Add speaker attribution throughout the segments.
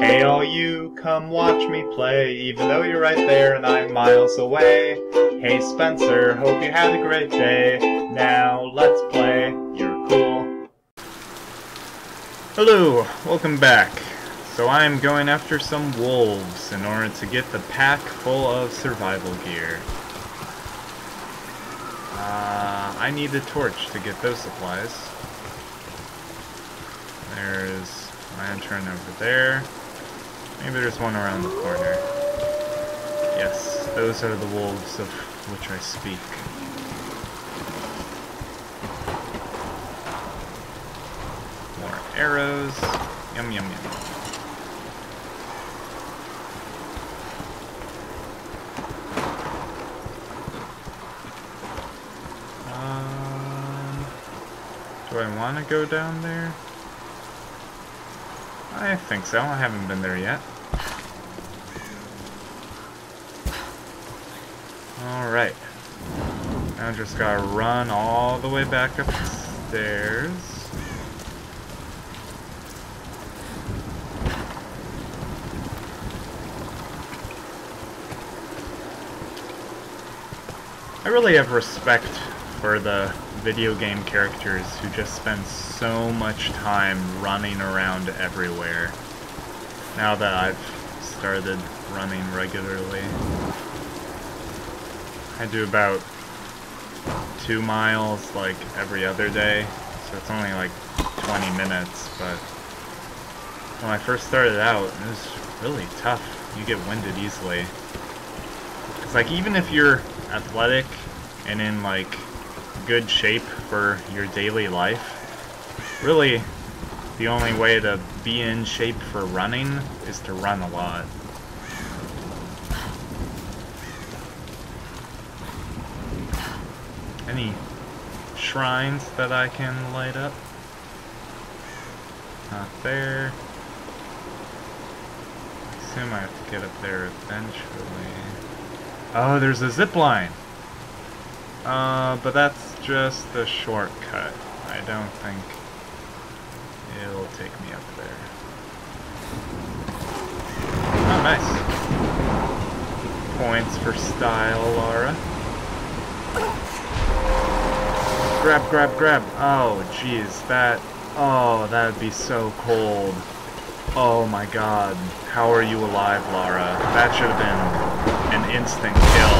Speaker 1: Hey all you, come watch me play, even though you're right there and I'm miles away. Hey Spencer, hope you had a great day. Now let's play, you're cool. Hello, welcome back. So I'm going after some wolves in order to get the pack full of survival gear. Uh, I need a torch to get those supplies. There's lantern over there. Maybe there's one around the corner. Yes, those are the wolves of which I speak. More arrows. Yum yum yum. Um, do I want to go down there? I think so. I haven't been there yet. Alright. I just gotta run all the way back up the stairs. I really have respect for the video game characters who just spend so much time running around everywhere. Now that I've started running regularly. I do about two miles like every other day, so it's only like 20 minutes, but when I first started out, it was really tough. You get winded easily. It's like even if you're athletic and in like good shape for your daily life, really the only way to be in shape for running is to run a lot. Any shrines that I can light up? Not there. I assume I have to get up there eventually. Oh, there's a zip line! Uh, but that's just the shortcut. I don't think it'll take me up there. Oh, nice. Points for style, Lara. Grab, grab, grab. Oh, jeez, that... Oh, that would be so cold. Oh my god. How are you alive, Lara? That should have been an instant kill.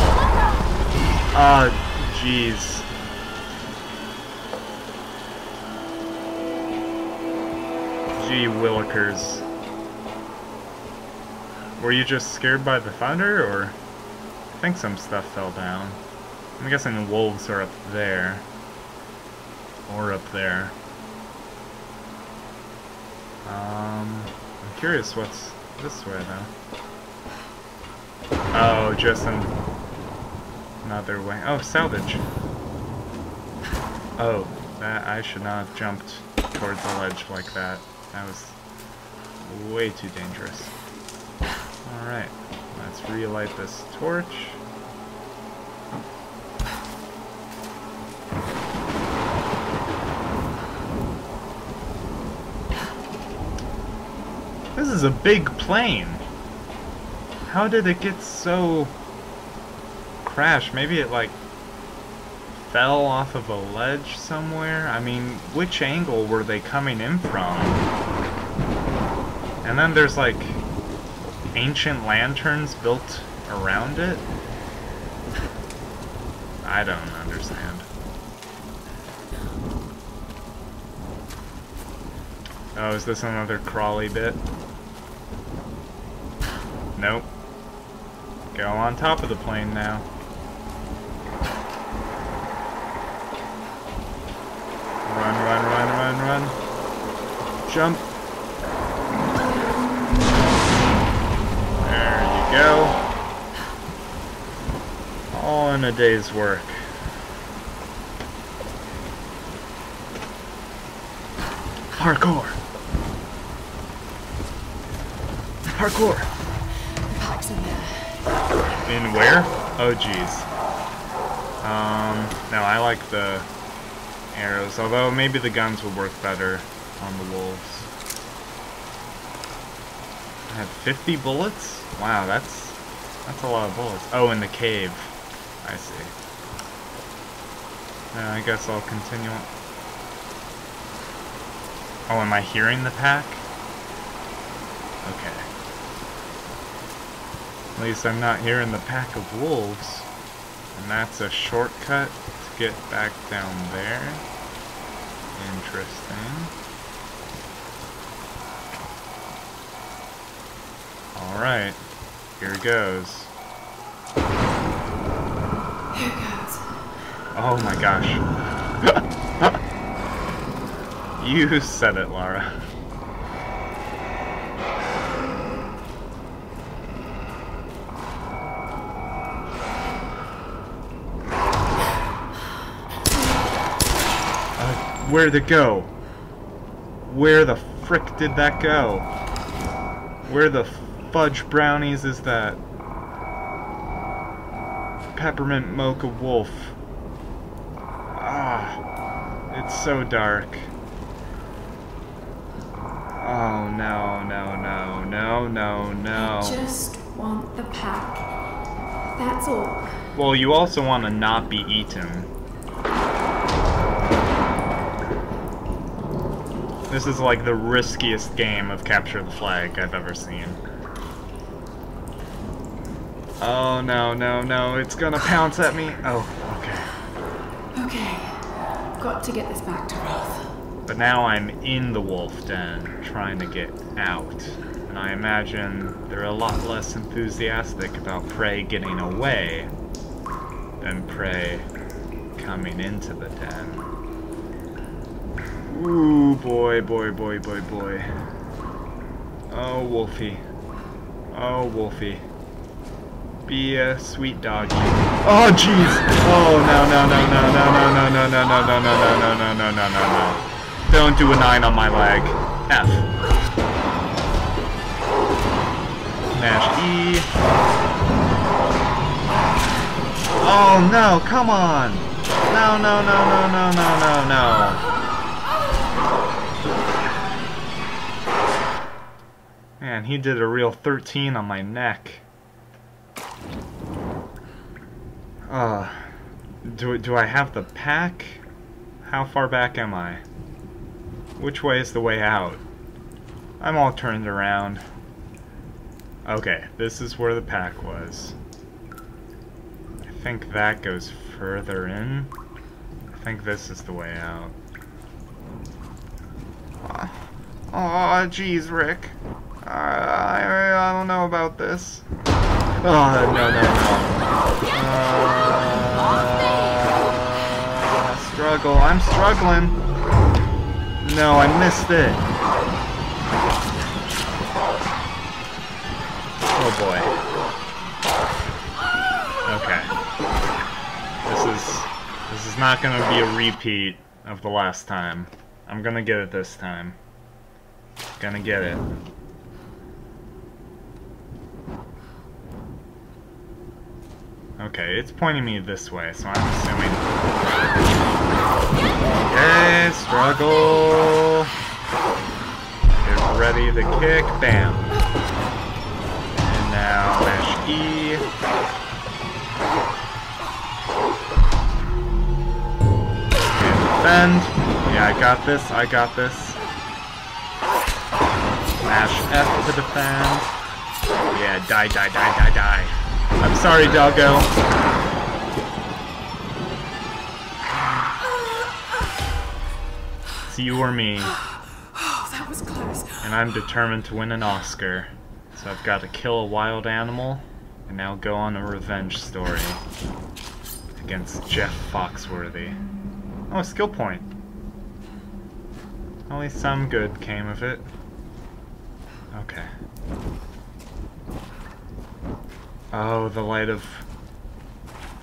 Speaker 1: Uh, jeez. Gee willikers. Were you just scared by the thunder, or... I think some stuff fell down. I'm guessing the wolves are up there. Or up there. Um, I'm curious what's this way, though. Oh, just an another way. Oh, salvage. Oh, that I should not have jumped towards the ledge like that. That was way too dangerous. Alright, let's relight this torch. This is a big plane. How did it get so crash? Maybe it like fell off of a ledge somewhere? I mean, which angle were they coming in from? And then there's like ancient lanterns built around it? I don't understand. Oh, is this another crawly bit? Nope. Go on top of the plane now. Run, run, run, run, run. Jump. A day's work. Parkour. Parkour.
Speaker 2: Pack's in there.
Speaker 1: In where? Oh, jeez. Um, no, I like the arrows, although maybe the guns would work better on the wolves. I have 50 bullets? Wow, that's that's a lot of bullets. Oh, in the cave. I see. I guess I'll continue on. Oh, am I hearing the pack? Okay. At least I'm not hearing the pack of wolves. And that's a shortcut to get back down there. Interesting. Alright, here goes.
Speaker 2: Here goes.
Speaker 1: Oh my gosh. you said it, Lara. Uh, where'd it go? Where the frick did that go? Where the fudge brownies is that? Peppermint mocha wolf. It's so dark. Oh no, no, no, no, no, no.
Speaker 2: I Just want the pack. That's all.
Speaker 1: Well, you also want to not be eaten. This is like the riskiest game of capture the flag I've ever seen. Oh no, no, no, it's gonna pounce at me. Oh.
Speaker 2: Got to get this back to Roth.
Speaker 1: But now I'm in the wolf den, trying to get out. And I imagine they're a lot less enthusiastic about prey getting away than prey coming into the den. Ooh, boy, boy, boy, boy, boy. Oh, Wolfie. Oh, Wolfie. Be a sweet doggy. Oh, jeez! Oh, no, no, no, no, no, no, no, no, no, no, no, no, no, no, no, no, no, no. Don't do a 9 on my leg. F. Smash E. Oh, no, come on! No, no, no, no, no, no, no, no. Man, he did a real 13 on my neck. Uh, do, do I have the pack? How far back am I? Which way is the way out? I'm all turned around. Okay, this is where the pack was. I think that goes further in. I think this is the way out. Aw, oh, jeez, Rick. Uh, I, I don't know about this. Oh, no, no, no. Uh, struggle. I'm struggling. No, I missed it. Oh boy. Okay. This is this is not gonna be a repeat of the last time. I'm gonna get it this time. Gonna get it. Okay, it's pointing me this way, so I'm assuming... Okay, struggle! Get ready to kick, bam! And now mash E. And defend. Yeah, I got this, I got this. Mash F to defend. Yeah, die, die, die, die, die. I'm sorry, doggo. It's you or me,
Speaker 2: Oh, that was close.
Speaker 1: and I'm determined to win an Oscar. So I've got to kill a wild animal, and now go on a revenge story against Jeff Foxworthy. Oh, a skill point. At least some good came of it. Okay. Oh, the light of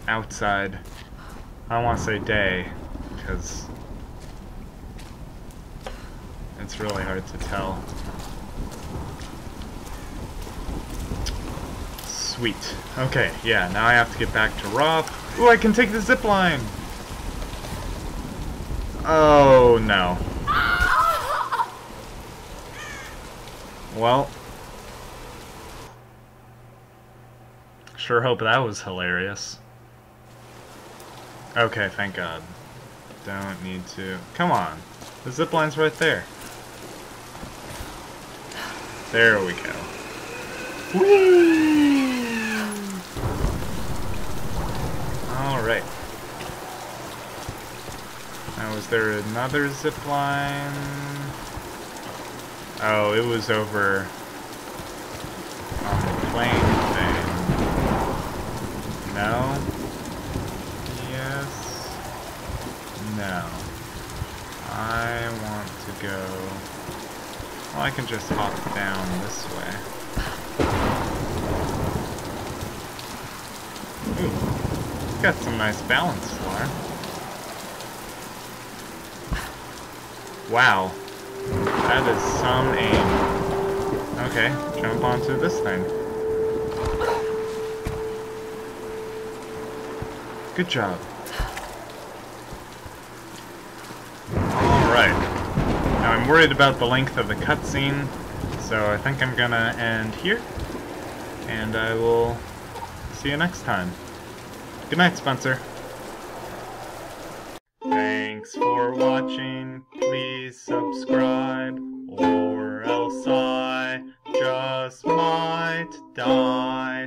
Speaker 1: outside. I don't want to say day, because it's really hard to tell. Sweet. Okay, yeah, now I have to get back to Roth. Ooh, I can take the zip line! Oh, no. Well, Sure hope that was hilarious. Okay, thank God. Don't need to. Come on. The zip line's right there. There we go. Whee! Alright. Now, was there another zip line? Oh, it was over on the plane thing. No? Yes? No. I want to go... Well, I can just hop down this way. Ooh. Got some nice balance, Lara. Wow. That is some aim. Okay, jump onto this thing. Good job. Now I'm worried about the length of the cutscene, so I think I'm gonna end here, and I will see you next time. Good night, Spencer. Thanks for watching, please subscribe, or else I just might die.